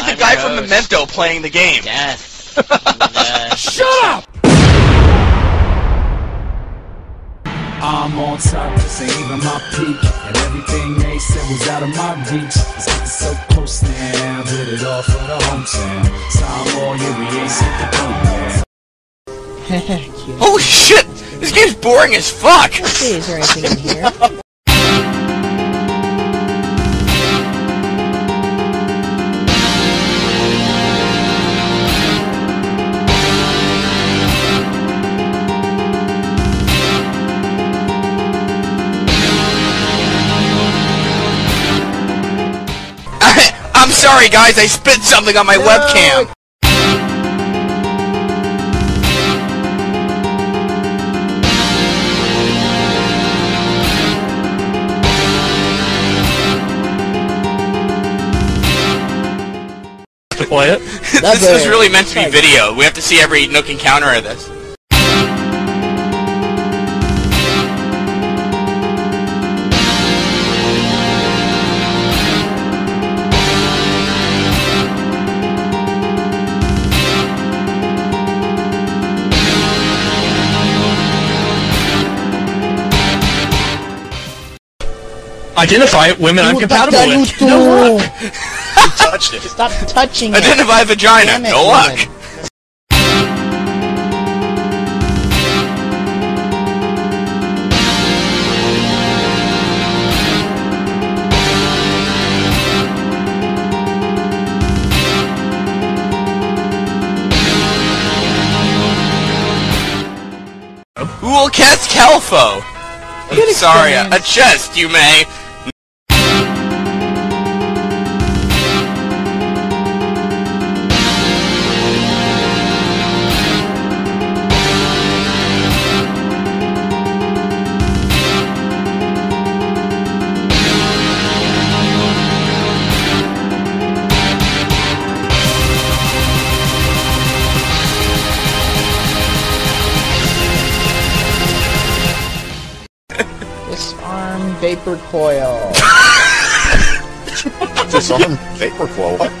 like the guy from. Memento playing the game. Yes. And, Shut up! I'm on top, this ain't even my peak. And everything they said was out of my reach. It's getting so close now, did it all for the hometown. Time all year, we ain't seen the boom now. Cute. Holy shit! This game's boring as fuck! See, is there anything in here? sorry guys, I spit something on my webcam! to play it. this is really meant to be video. We have to see every nook and counter of this. Identify women I'm compatible with. No, Touched it. Stop touching it. Identify vagina. It, no luck. woman. Who will cast Calfo? Good Sorry, a, a chest, you may. Vapor coil. Disarm vapor flow.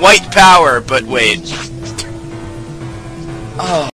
White power, but wait. Oh.